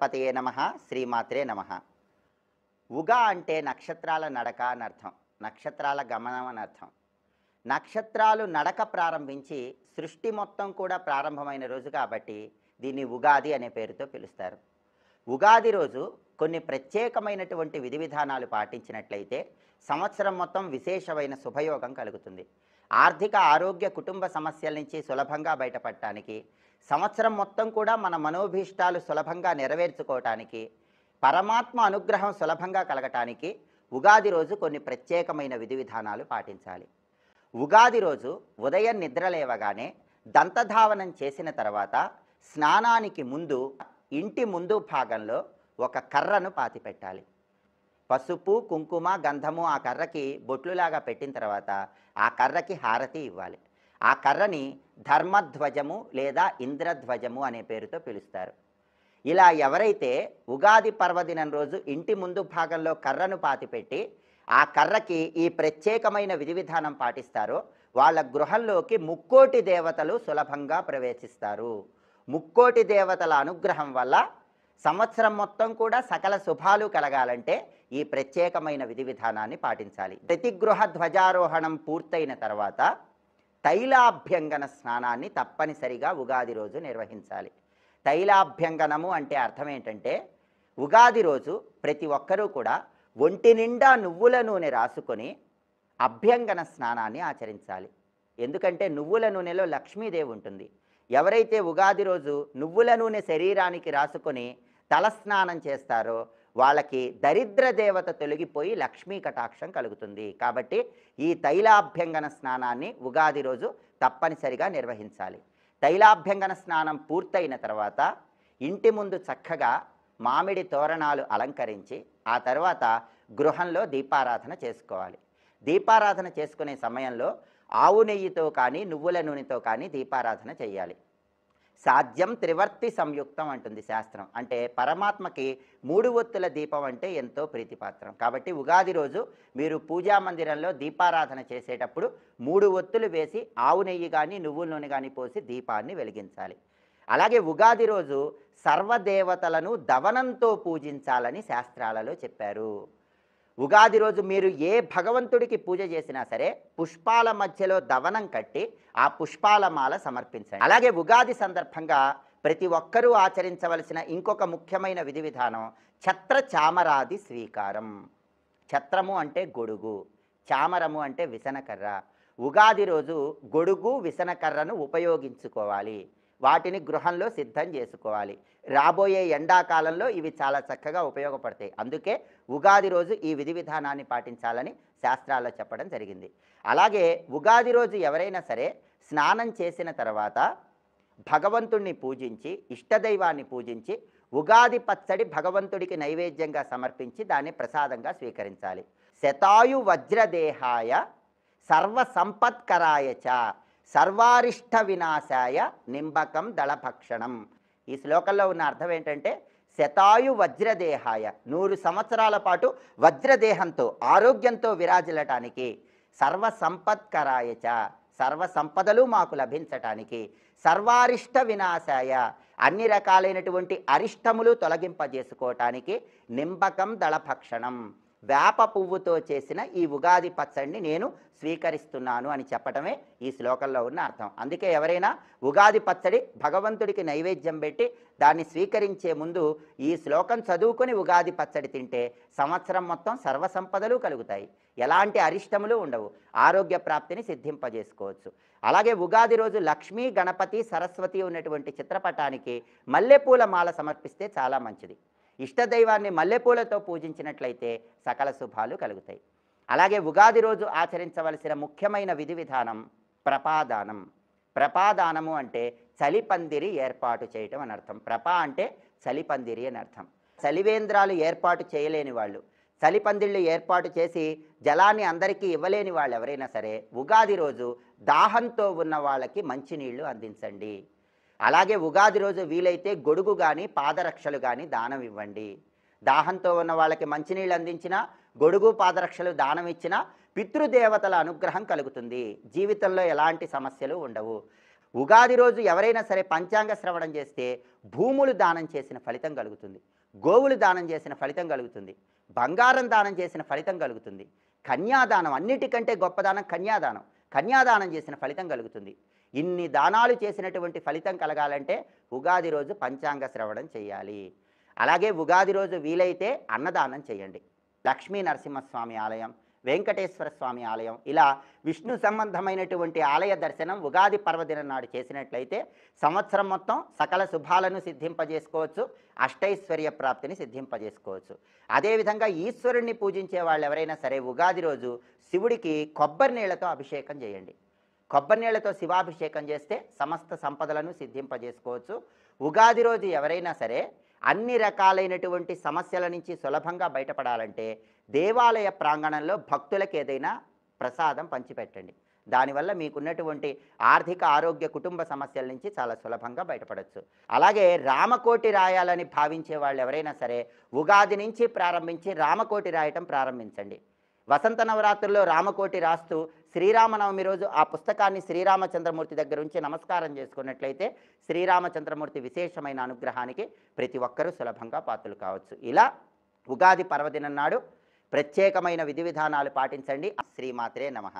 పతయే నమ శ్రీమాత్రే నమ. ఉగా అంటే నక్షత్రాల నడక అని అర్థం. నక్షత్రాల గమనం అని అర్థం. నక్షత్రాలు నడక ప్రారంభించి సృష్టి మొత్తం కూడా ప్రారంభమైన రోజు కాబట్టి దీన్ని ఉగాది అనే పేరుతో పిలుస్తారు. ఉగాది రోజు కొన్ని ప్రత్యేకమైనటువంటి విధి విధానాలు పాటించినట్లయితే సంవత్సరం మొత్తం విశేషమైన శుభయోగం కలుగుతుంది. ఆర్థిక ఆరోగ్య కుటుంబ సమస్యల నుంచి సులభంగా బయటపడటానికి సంవత్సరం మొత్తం కూడా మన మనోభీష్టాలు సులభంగా నెరవేర్చుకోవటానికి పరమాత్మ అనుగ్రహం సులభంగా కలగటానికి ఉగాది రోజు కొన్ని ప్రత్యేకమైన విధి విధానాలు పాటించాలి. ఉగాది రోజు ఉదయం నిద్ర లేవగానే దంతధావనం చేసిన తర్వాత స్నానానికి ముందు ఇంటి ముందు భాగంలో ఒక కర్రను పాతిపెట్టాలి. పసుపు కుంకుమ గంధము ఆ కర్రకి బొట్లులాగా పెట్టిన తర్వాత ఆ కర్రకి హారతి ఇవ్వాలి. ఆ కర్రని ధర్మధ్వజము లేదా ఇంద్రధ్వజము అనే పేరుతో పిలుస్తారు. ఇలా ఎవరైతే ఉగాది పర్వదినం రోజు ఇంటి ముందు భాగంలో కర్రను పాతిపెట్టి ఆ కర్రకి ఈ ప్రత్యేకమైన విధి విధానం పాటిస్తారో వాళ్ళ గృహంలోకి ముక్కోటి దేవతలు సులభంగా ప్రవేశిస్తారు. ముక్కోటి దేవతల అనుగ్రహం వల్ల సంవత్సరం మొత్తం కూడా సకల శుభాలు కలగాలంటే ఈ ప్రత్యేకమైన విధి విధానాన్ని పాటించాలి. ప్రతి గృహ ధ్వజారోహణం పూర్తయిన తర్వాత తైలాభ్యంగన స్నానాన్ని తప్పనిసరిగా ఉగాది రోజు నిర్వహించాలి. తైలాభ్యంగనము అంటే అర్థం ఏంటంటే ఉగాది రోజు ప్రతి ఒక్కరూ కూడా ఒంటి నిండా నువ్వుల నూనె రాసుకొని అభ్యంగన స్నానాన్ని ఆచరించాలి. ఎందుకంటే నువ్వుల నూనెలో లక్ష్మీదేవి ఉంటుంది. ఎవరైతే ఉగాది రోజు నువ్వుల నూనె శరీరానికి రాసుకొని తలస్నానం చేస్తారో వాళ్ళకి దరిద్ర దేవత తొలగిపోయి లక్ష్మీ కటాక్షం కలుగుతుంది. కాబట్టి ఈ తైలాభ్యంగన స్నానాన్ని ఉగాది రోజు తప్పనిసరిగా నిర్వహించాలి. తైలాభ్యంగన స్నానం పూర్తయిన తర్వాత ఇంటి ముందు చక్కగా మామిడి తోరణాలు అలంకరించి ఆ తర్వాత గృహంలో దీపారాధన చేసుకోవాలి. దీపారాధన చేసుకునే సమయంలో ఆవు నెయ్యితో కానీ నువ్వుల నూనెతో కానీ దీపారాధన చేయాలి. సాధ్యం త్రివర్తి సంయుక్తం అంటుంది శాస్త్రం. అంటే పరమాత్మకి మూడు ఒత్తుల దీపం అంటే ఎంతో ప్రీతిపాత్రం. కాబట్టి ఉగాది రోజు మీరు పూజా మందిరంలో దీపారాధన చేసేటప్పుడు మూడు ఒత్తులు వేసి ఆవు నెయ్యి కానీ నువ్వుల నూనె కానీ పోసి దీపాన్ని వెలిగించాలి. అలాగే ఉగాది రోజు సర్వదేవతలను దవనంతో పూజించాలని శాస్త్రాలలో చెప్పారు. ఉగాది రోజు మీరు ఏ భగవంతుడికి పూజ చేసినా సరే పుష్పాల మధ్యలో దవనం కట్టి ఆ పుష్పాల మాల సమర్పించండి. అలాగే ఉగాది సందర్భంగా ప్రతి ఒక్కరూ ఆచరించవలసిన ఇంకొక ముఖ్యమైన విధి విధానం ఛత్ర చామరాది స్వీకారం. ఛత్రము అంటే గొడుగు చామరము అంటే విసనకర్ర. ఉగాది రోజు గొడుగు విసనకర్రను ఉపయోగించుకోవాలి. వాటిని గృహంలో సిద్ధం చేసుకోవాలి. రాబోయే ఎండాకాలంలో ఇవి చాలా చక్కగా ఉపయోగపడతాయి. అందుకే ఉగాది రోజు ఈ విధి విధానాన్ని పాటించాలని శాస్త్రాల్లో చెప్పడం జరిగింది. అలాగే ఉగాది రోజు ఎవరైనా సరే స్నానం చేసిన తర్వాత భగవంతుణ్ణి పూజించి ఇష్టదైవాన్ని పూజించి ఉగాది పచ్చడి భగవంతుడికి నైవేద్యంగా సమర్పించి దాన్ని ప్రసాదంగా స్వీకరించాలి. శతాయు వజ్రదేహాయ సర్వ సంపత్కరాయ చ సర్వారిష్ట వినాశాయ నింబకం దళభక్షణం. ఈ శ్లోకంలో ఉన్న అర్థం ఏంటంటే శతాయు వజ్రదేహాయ నూరు సంవత్సరాల పాటు వజ్రదేహంతో ఆరోగ్యంతో విరాజిల్లటానికి సర్వసంపత్కరాయ చ సర్వ సంపదలు మాకు లభించటానికి సర్వారిష్ట వినాశాయ అన్ని రకాలైనటువంటి అరిష్టములు తొలగింపజేసుకోవటానికి నింబకం దళభక్షణం. వేప పువ్వుతో చేసిన ఈ ఉగాది పచ్చడిని నేను స్వీకరిస్తున్నాను అని చెప్పటమే ఈ శ్లోకంలో ఉన్న అర్థం. అందుకే ఎవరైనా ఉగాది పచ్చడి భగవంతుడికి నైవేద్యం పెట్టి దాన్ని స్వీకరించే ముందు ఈ శ్లోకం చదువుకొని ఉగాది పచ్చడి తింటే సంవత్సరం మొత్తం సర్వసంపదలు కలుగుతాయి. ఎలాంటి అరిష్టములు ఉండవు. ఆరోగ్య ప్రాప్తిని సిద్ధింపజేసుకోవచ్చు. అలాగే ఉగాది రోజు లక్ష్మీ గణపతి సరస్వతి ఉన్నటువంటి చిత్రపటానికి మల్లెపూల మాల సమర్పిస్తే చాలా మంచిది. ఇష్టదైవాన్ని మల్లెపూలతో పూజించినట్లయితే సకల శుభాలు కలుగుతాయి. అలాగే ఉగాది రోజు ఆచరించవలసిన ముఖ్యమైన విధి విధానం ప్రపాదానం. ప్రపాదానము అంటే చలిపందిరి ఏర్పాటు చేయటం అని అర్థం. ప్రప అంటే చలిపందిరి అని అర్థం. చలివేంద్రాలు ఏర్పాటు చేయలేని వాళ్ళు చలిపందిళ్ళు ఏర్పాటు చేసి జలాన్ని అందరికీ ఇవ్వలేని వాళ్ళు ఎవరైనా సరే ఉగాది రోజు దాహంతో ఉన్న వాళ్ళకి మంచినీళ్ళు అందించండి. అలాగే ఉగాది రోజు వీలైతే గొడుగు కానీ పాదరక్షలు కానీ దానం ఇవ్వండి. దాహంతో ఉన్న వాళ్ళకి మంచినీళ్ళు అందించినా గొడుగు పాదరక్షలు దానం ఇచ్చినా పితృదేవతల అనుగ్రహం కలుగుతుంది. జీవితంలో ఎలాంటి సమస్యలు ఉండవు. ఉగాది రోజు ఎవరైనా సరే పంచాంగ శ్రవణం చేస్తే భూములు దానం చేసిన ఫలితం కలుగుతుంది. గోవులు దానం చేసిన ఫలితం కలుగుతుంది. బంగారం దానం చేసిన ఫలితం కలుగుతుంది. కన్యాదానం అన్నిటికంటే గొప్ప దానం కన్యాదానం. కన్యాదానం చేసిన ఫలితం కలుగుతుంది. ఇన్ని దానాలు చేసినటువంటి ఫలితం కలగాలంటే ఉగాది రోజు పంచాంగ శ్రవణం చేయాలి. అలాగే ఉగాది రోజు వీలైతే అన్నదానం చేయండి. లక్ష్మీ నరసింహస్వామి ఆలయం వెంకటేశ్వర స్వామి ఆలయం ఇలా విష్ణు సంబంధమైనటువంటి ఆలయ దర్శనం ఉగాది పర్వదినం నాడు చేసినట్లయితే సంవత్సరం మొత్తం సకల శుభాలను సిద్ధింపజేసుకోవచ్చు అష్టైశ్వర్య ప్రాప్తిని సిద్ధింపజేసుకోవచ్చు. అదేవిధంగా ఈశ్వరుణ్ణి పూజించే వాళ్ళు ఎవరైనా సరే ఉగాది రోజు శివుడికి కొబ్బరి నీళ్ళతో అభిషేకం చేయండి. కొబ్బరి నీళ్ళతో శివాభిషేకం చేస్తే సమస్త సంపదలను సిద్ధింపజేసుకోవచ్చు. ఉగాది రోజు ఎవరైనా సరే అన్ని రకాలైనటువంటి సమస్యల నుంచి సులభంగా బయటపడాలంటే దేవాలయ ప్రాంగణంలో భక్తులకు ఏదైనా ప్రసాదం పంచిపెట్టండి. దానివల్ల మీకున్నటువంటి ఆర్థిక ఆరోగ్య కుటుంబ సమస్యల నుంచి చాలా సులభంగా బయటపడవచ్చు అలాగే రామకోటి రాయాలని భావించే వాళ్ళు ఎవరైనా సరే ఉగాది నుంచి ప్రారంభించి రామకోటి రాయటం ప్రారంభించండి. వసంత నవరాత్రుల్లో రామకోటి రాస్తూ శ్రీరామనవమి రోజు ఆ పుస్తకాన్ని శ్రీరామచంద్రమూర్తి దగ్గర ఉంచి నమస్కారం చేసుకున్నట్లయితే శ్రీరామచంద్రమూర్తి విశేషమైన అనుగ్రహానికి ప్రతి ఒక్కరూ సులభంగా పాత్రలు కావచ్చు. ఇలా ఉగాది పర్వదినం నాడు ప్రత్యేకమైన విధి విధానాలు పాటించండి. శ్రీమాత్రే నమః.